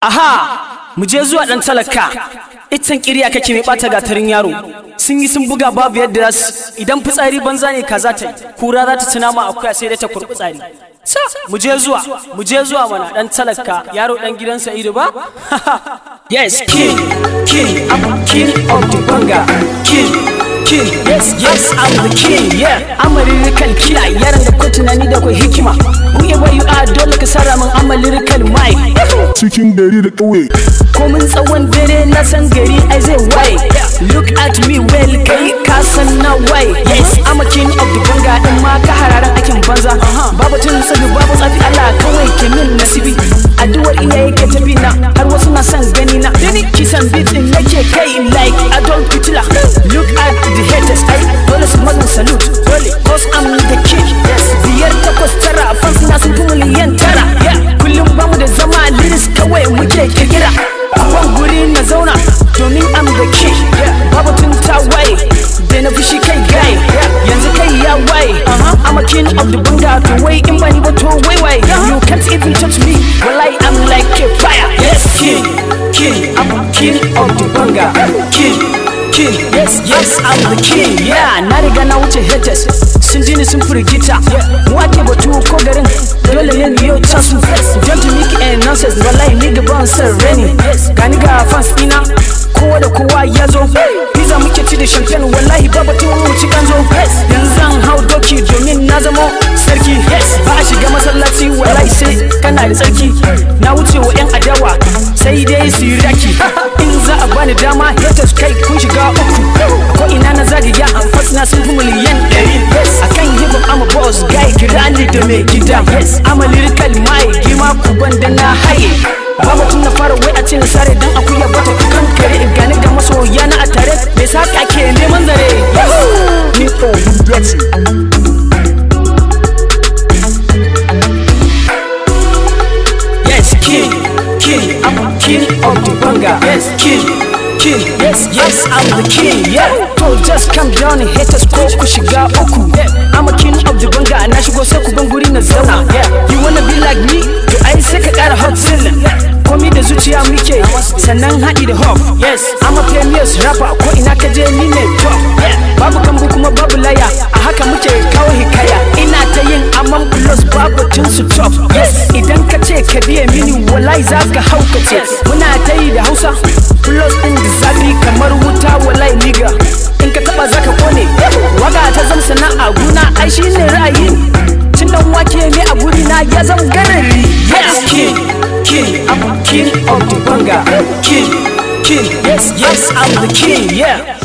aha mu je zuwa dan talaka. Itan kiriya kake mai bata gatarin yaro. Sun yi sun buga babu yadda za su idan fitsari banza ne ka za ta yi. Kura za ta ci nama akuya sai dai ta tsari. Sa mu je zuwa mu je zuwa mana dan talaka. Yaro dan gidan sa'idu ba? Yes king king i'm king of the banga. King king yes yes i'm the king yeah. I'm a killer yaran da ko tunani da ko hikima. Whoever you are dole ka sara min i'm a lyrical mic. Cikin gari da ƙauye. Komin tsawon dare na san gari ai zai waye look at me well kai ka san na waye yes. I'm king of the bunga to wai in ba to wai wai You can't even touch me. Wallahi I'm like a fire. Yes king, king I'm king of the bunga King king yes yes I'm the king. Yeah na na wuce haters. Sun ji ni sun firgita mu ake batu ko garin dole ne mu yau tasu don't make a nonsense wallahi ni gaban san reni gani ga fans ina kowa da kowa ya kana da tsarki na wuce wa yan adawa sai dai su yi raki. In za a bani dama haters kai kun shiga uku. Ko ina na zagaya an fasna sun fi miliyan ɗari. Akan hip hop I'm a boss guy kira ni da mai gida. I'm a lyrical mai gima ku banda na haye. Babu tun na fara wai a ce na sare dan akuya bata kan kare. Gani ga masoya na a tare me saka ke neman banga yes king king yes yes I'm the king yeah. to just come down and haters ko ku shiga uku. I'm a king of the banga na shigo sai ku ban guri na zauna. You wanna be like me? To ai sai ka kara hot zilla komi da zuciya muke. Sannan haɗi da hop yes. I'm a famous rapper ko ina ka je ni ne top. Top yes. Idan ka ce ka biye mini wallahi za ka haukace. Muna ta yi da hausa. Plus din da zafi kamar wuta wallahi liga in ka taba za ka ƙone. Waga ta zam sana'a guna ai shine ra'ayi tun dan wake ne a guri na ya zam garari yes. King king I'm king of the banga. King king yes yes I'm the king yeah.